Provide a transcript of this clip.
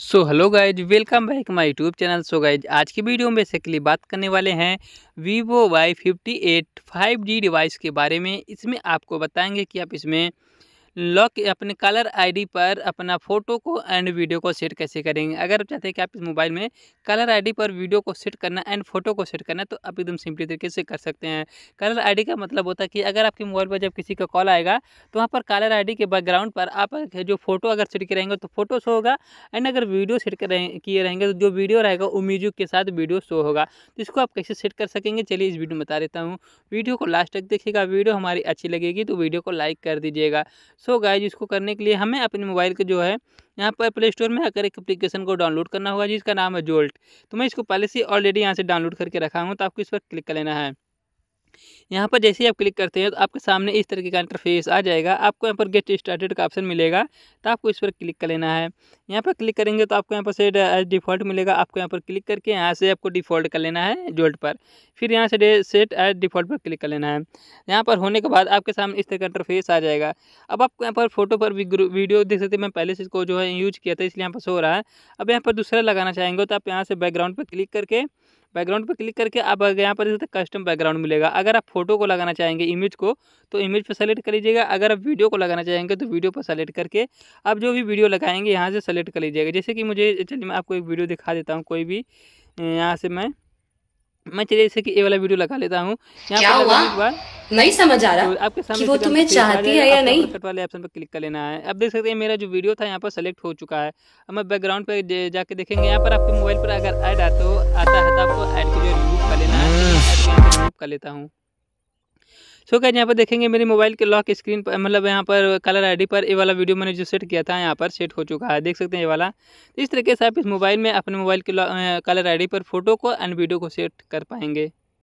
So hello guys welcome back my YouTube channel so guys आज की video में basically बात करने वाले हैं Vivo Y fifty eight five device के बारे में। इसमें आपको बताएँगे कि आप इसमें लॉक अपने कलर आईडी पर अपना फ़ोटो को एंड वीडियो को सेट कैसे करेंगे? अगर आप चाहते हैं कि आप इस मोबाइल में कलर आईडी पर वीडियो को सेट करना एंड फ़ोटो को सेट करना तो आप एकदम सिंपली तरीके से कर सकते हैं। कलर आईडी का मतलब होता है कि अगर आपके मोबाइल पर जब किसी का कॉल आएगा तो वहाँ पर कलर आईडी के बैकग्राउंड पर आप जो फ़ोटो अगर सेट करेंगे तो फ़ोटो शो होगा एंड अगर वीडियो सेट किए रहेंगे तो जो वीडियो रहेगा वो म्यूज़िक के साथ वीडियो शो होगा। तो इसको आप कैसे सेट कर सकेंगे? चलिए इस वीडियो में बता देता हूँ। वीडियो को लास्ट तक देखिएगा। वीडियो हमारी अच्छी लगेगी तो वीडियो को लाइक कर दीजिएगा। सो गाइज़ इसको करने के लिए हमें अपने मोबाइल के जो है, यहाँ पर प्ले स्टोर में आकर एक एप्लीकेशन को डाउनलोड करना होगा जिसका नाम है जोल्ट तो मैं इसको पहले से ऑलरेडी यहाँ से डाउनलोड करके रखा हूँ तो आपको इस पर क्लिक कर लेना है। यहाँ पर जैसे ही आप क्लिक करते हैं तो आपके सामने इस तरीके का इंटरफेस आ जाएगा। आपको यहाँ पर गेट स्टार्टेड का ऑप्शन मिलेगा तो आपको इस पर क्लिक कर लेना है। यहाँ पर क्लिक करेंगे तो आपको यहाँ पर एज डिफ़ॉल्ट मिलेगा। आपको यहाँ पर क्लिक करके यहाँ से आपको डिफ़ॉल्ट कर लेना है जोल्ट पर। फिर यहाँ से सेट एज डिफ़ॉल्ट पर क्लिक कर लेना है। यहाँ पर होने के बाद आपके सामने इस तरह का इंटरफेस आ जाएगा। अब आपको यहाँ पर फ़ोटो पर वीडियो देख सकते हैं। मैं पहले से इसको जो है यूज़ किया था, इसलिए यहाँ पर सो रहा है। अब यहाँ पर दूसरा लगाना चाहेंगे तो आप यहाँ से बैकग्राउंड पर क्लिक करके बैकग्राउंड पर क्लिक करके आप अगर यहाँ पर जैसे कस्टम बैकग्राउंड मिलेगा अगर आप फ़ोटो को लगाना चाहेंगे इमेज को तो इमेज पर सेलेक्ट कर लीजिएगा अगर आप वीडियो को लगाना चाहेंगे तो वीडियो पर सेलेक्ट करके आप जो भी वीडियो लगाएँगे यहाँ से सेलेक्ट कर लीजिएगा। जैसे कि मुझे चलिए मैं आपको एक वीडियो दिखा देता हूँ कोई भी यहाँ से मैं मैं चलिए जैसे कि ये वाला वीडियो लगा लेता हूँ। यहाँ पर एक हुआ नहीं समझ आ रहा तो आपके सामने कि वो तुम्हें चाहती है या नहीं। कट वाले ऑप्शन पर क्लिक कर लेना है। अब देख सकते हैं मेरा जो वीडियो था यहाँ पर सेलेक्ट हो चुका है। अब मैं बैकग्राउंड पे जाके देखेंगे। यहाँ पर आपके मोबाइल पर अगर ऐड आता हो आता है तो आपको ऐड को जो रिमूव कर लेना है। रिमूव कर लेता हूँ। सो क्या यहाँ पर देखेंगे मेरे मोबाइल के लॉक स्क्रीन पर मतलब यहाँ पर कलर आईडी पर ये वाला वीडियो मैंने जो सेट किया था यहाँ पर सेट हो चुका है। देख सकते हैं ये वाला। इस तरीके से आप इस मोबाइल में अपने मोबाइल के कलर आईडी पर फ़ोटो को एंड वीडियो को सेट कर पाएँगे।